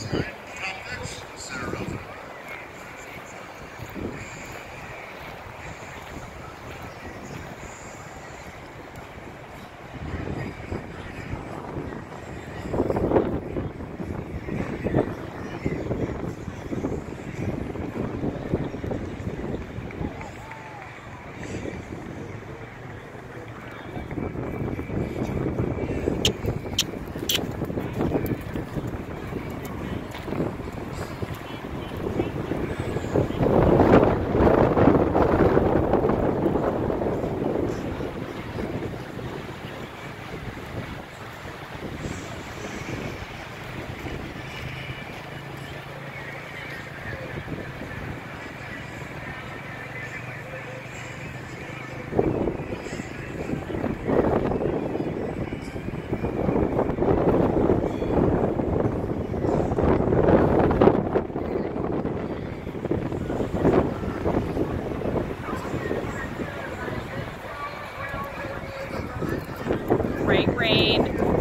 Nice. Right rain.